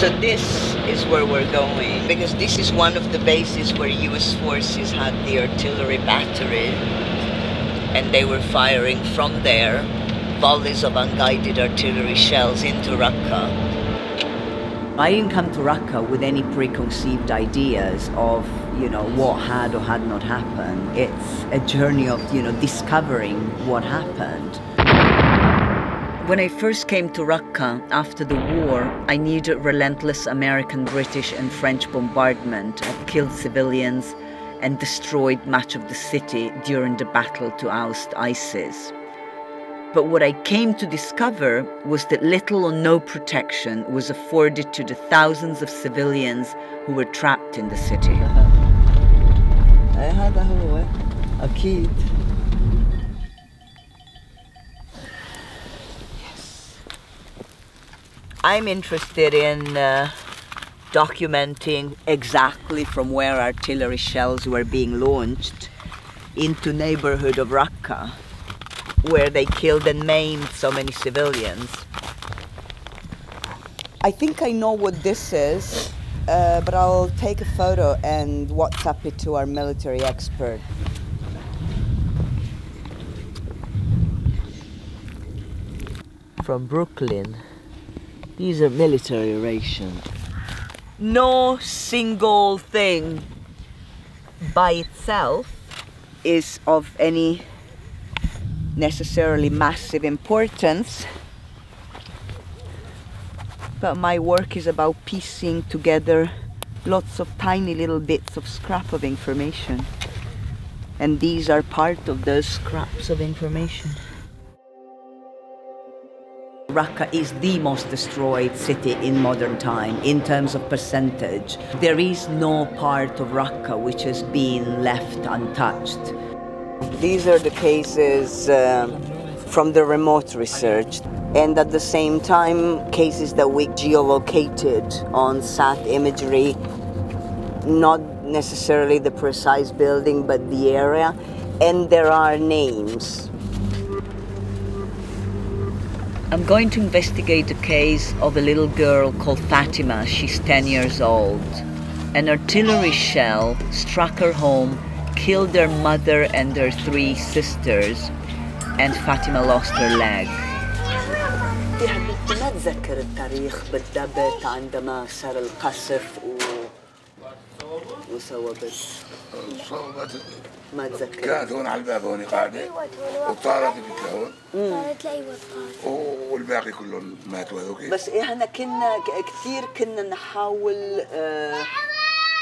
So this is where we're going because this is one of the bases where US forces had the artillery battery and they were firing from there volleys of unguided artillery shells into Raqqa. I didn't come to Raqqa with any preconceived ideas of, you know, what had or had not happened. It's a journey of, you know, discovering what happened. When I first came to Raqqa after the war, I that relentless American, British, and French bombardment had killed civilians and destroyed much of the city during the battle to oust ISIS. But what I came to discover was that little or no protection was afforded to the thousands of civilians who were trapped in the city. I'm interested in uh, documenting exactly from where artillery shells were being launched into neighborhood of Raqqa where they killed and maimed so many civilians. I think I know what this is, uh, but I'll take a photo and WhatsApp it to our military expert. From Brooklyn. These are military rations. No single thing by itself is of any necessarily massive importance but my work is about piecing together lots of tiny little bits of scrap of information and these are part of those scraps of information. Raqqa is the most destroyed city in modern time in terms of percentage. There is no part of Raqqa which has been left untouched. These are the cases um, from the remote research and at the same time cases that we geolocated on sat imagery, not necessarily the precise building but the area and there are names I'm going to investigate the case of a little girl called Fatima. She's 10 years old. An artillery shell struck her home, killed her mother and her three sisters, and Fatima lost her leg. ما اتذكر التاريخ بالضبط عندما صار القصف و... وصوبت صوبت ما أتذكر. كانت هون على الباب هون قاعدة وطارت بك هون قالت لي وطار والباقي كلهم ماتوا هذوك. بس إحنا كنا ك- كثير كنا نحاول آه،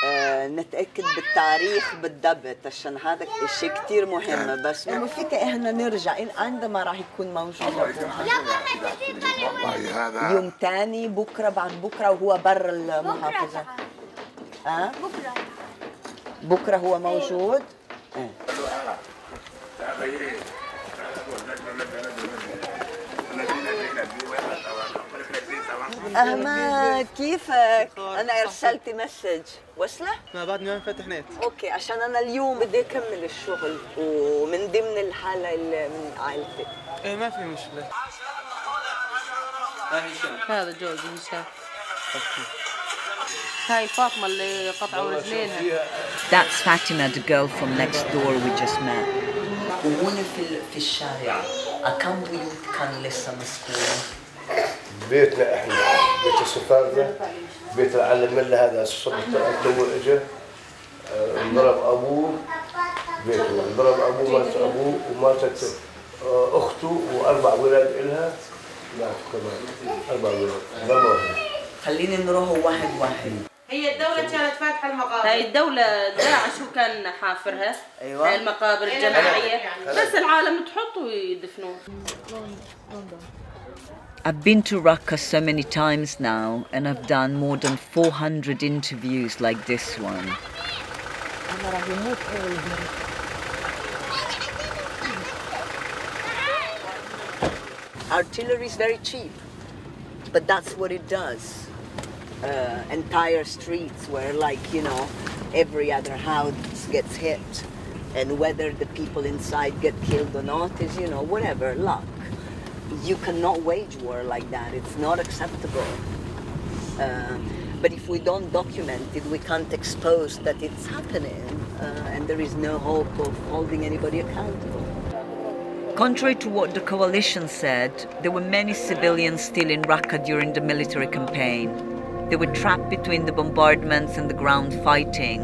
آه، نتأكد بالتاريخ بالضبط عشان هذا الشيء كثير مهم. بس ما فيك إحنا نرجع. عندما راح يكون موجود. والله هذا يوم تاني بكرة بعد بكرة وهو برا المحافظة. آه بكرة. بكرة هو موجود. أحمد كيفك؟ أنا أرسلت مسج. وصلة؟ ما بعد ما فتح نت أوكي عشان أنا اليوم بدي أكمل الشغل ومن ضمن الحالة اللي من عائلتي. إيه ما في مشكلة. هذا جوزي هشام That's Fatima, the girl from next door we just met. وهنا في في الشارع. كم بيوت كان لسه مسكونة؟ بيتنا إحنا. بيت السفارة. بيت العلم الله هذا الصبح تو اجى آه، انضرب أبوه. بيته انضرب أبوه مات أبوه وماتت آه، أخته وأربع ولاد إلها. ماتوا كمان. أربع ولاد. خليني نروح واحد واحد. كانت فاتحة المقابر هاي الدولة داعش هو كان حافرها أيوة. هاي المقابر الجماعية بس العالم تحط ويدفنوه I've been to Raqqa so many times now and I've done more than 400 interviews like this one. Artillery is very cheap, but that's what it does. Uh, entire streets where, like, you know, every other house gets hit, and whether the people inside get killed or not is, you know, whatever, luck. You cannot wage war like that, it's not acceptable. Uh, but if we don't document it, we can't expose that it's happening, uh, and there is no hope of holding anybody accountable. Contrary to what the coalition said, there were many civilians still in Raqqa during the military campaign. They were trapped between the bombardments and the ground fighting,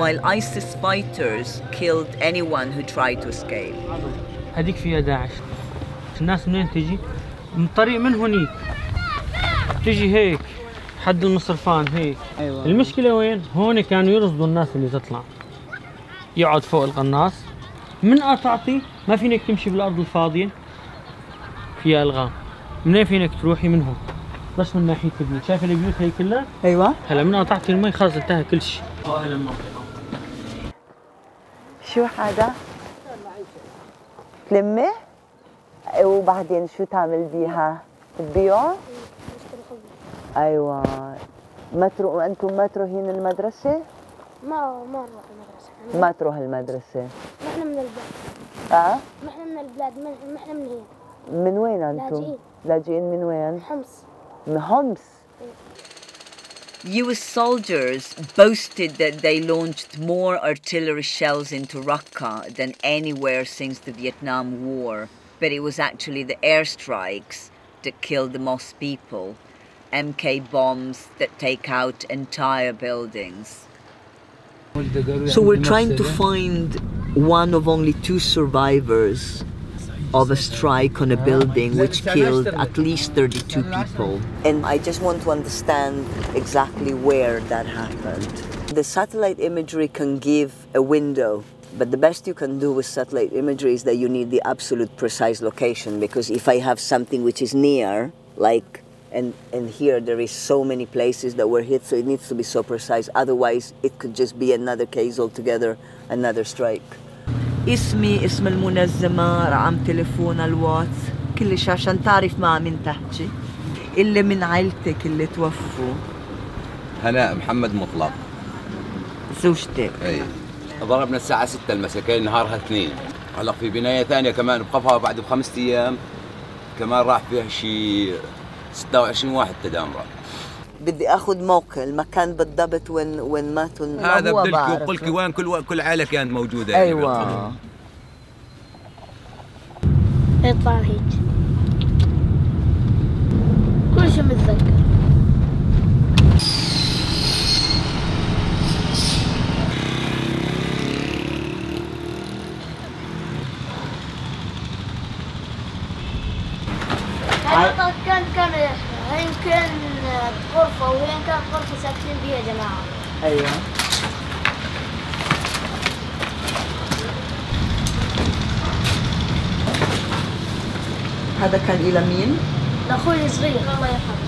while ISIS fighters killed anyone who tried to escape. هذيك فيها داعش. الناس منين تجي؟ من طريق من هونيك تجي هيك حد المصرفان هيك. أيوة. المشكلة وين؟ هون كانوا يرصدوا الناس اللي تطلع. يقعد فوق القناص. من قطعتي ما فينك تمشي بالأرض الفاضية. فيها ألغام. منين فينك تروحي؟ من هون. بس من ناحية البيوت شايف البيوت هي كلها؟ أيوة هلا من قطعتي المي خلص انتهى كل شيء هاي المنطقة شو هذا؟ تلمي؟ وبعدين شو تعمل بيها؟ تبيعه؟ أيوه ما تروح أنتم ما تروحين المدرسة؟ ما ما نروح المدرسة ما تروح المدرسة إحنا من البلاد آه إحنا من البلاد إحنا من هنا من وين أنتم؟ لاجئين. لاجئين من وين؟ حمص US soldiers boasted that they launched more artillery shells into Raqqa than anywhere since the Vietnam War, but it was actually the airstrikes that killed the most people, MK bombs that take out entire buildings. So we're trying to find one of only two survivors of a strike on a building which killed at least 32 people. And I just want to understand exactly where that happened. The satellite imagery can give a window, but the best you can do with satellite imagery is that you need the absolute precise location because if I have something which is near, like and and here there is so many places that were hit so it needs to be so precise otherwise it could just be another case altogether another strike اسمي اسم المنظمة رقم تليفون الواتس كل شي عشان تعرف مع مين تحكي. اللي من عيلتك اللي توفوا. هناء محمد مطلق. زوجتك. إي. ضربنا الساعة 6 المساء كان نهارها اثنين. هلأ في بناية ثانية كمان بقفها بعد بخمسة أيام كمان راح فيها شي 26 واحد تدامرة بدي آخذ موقع المكان بالضبط وين وين ماتوا هذا بدلك. وقلك وين كل كل عائلة كانت موجودة يعني. أيوه. يطلع هيك. كل شيء متذكر. هاي. كان كان هاي كان غرفة وهي كانت غرفة ساكنين فيها جماعة. أيوه. هذا كان إلى مين؟ لأخوي صغير الله يرحمه.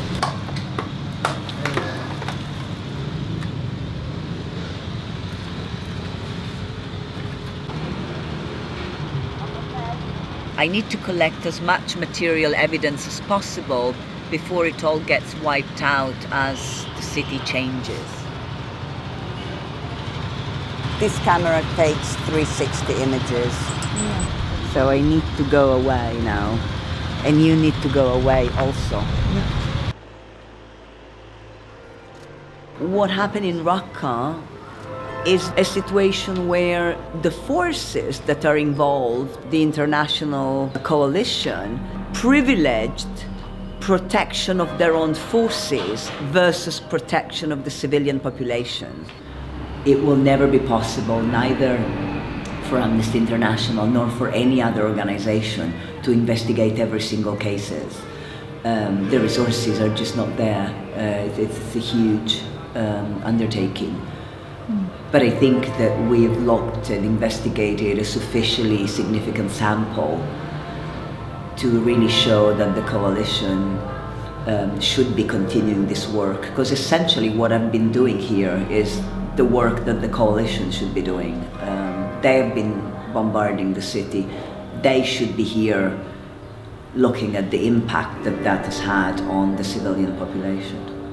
I need to collect as much material evidence as possible before it all gets wiped out as the city changes. This camera takes 360 images. So I need to go away now. And you need to go away also. What happened in Raqqa is a situation where the forces that are involved, the international coalition, privileged protection of their own forces versus protection of the civilian population. It will never be possible, neither for Amnesty International nor for any other organization, to investigate every single cases. Um, the resources are just not there. Uh, it's, it's a huge um, undertaking. But I think that we've looked and investigated a sufficiently significant sample to really show that the coalition um, should be continuing this work. Because essentially, what I've been doing here is the work that the coalition should be doing. Um, they have been bombarding the city. They should be here looking at the impact that that has had on the civilian population.